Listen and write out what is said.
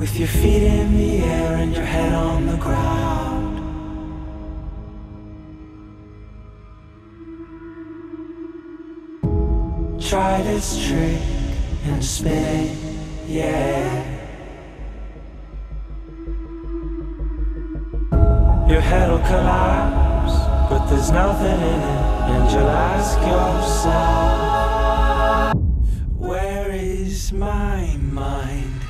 With your feet in the air and your head on the ground. Try this trick and spin it, yeah. Your head'll collapse, but there's nothing in it, and you'll ask yourself, Where is my mind?